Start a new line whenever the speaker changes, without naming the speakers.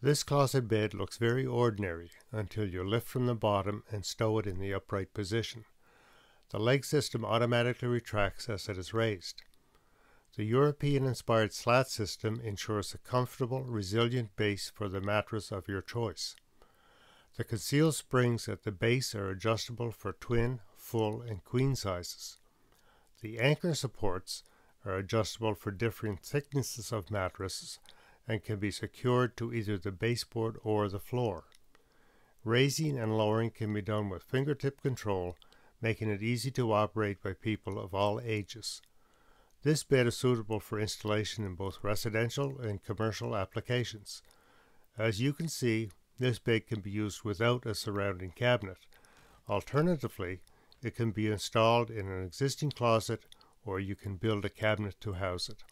This closet bed looks very ordinary until you lift from the bottom and stow it in the upright position. The leg system automatically retracts as it is raised. The European inspired slat system ensures a comfortable, resilient base for the mattress of your choice. The concealed springs at the base are adjustable for twin, full, and queen sizes. The anchor supports are adjustable for different thicknesses of mattresses and can be secured to either the baseboard or the floor. Raising and lowering can be done with fingertip control, making it easy to operate by people of all ages. This bed is suitable for installation in both residential and commercial applications. As you can see, this bed can be used without a surrounding cabinet. Alternatively, it can be installed in an existing closet or you can build a cabinet to house it.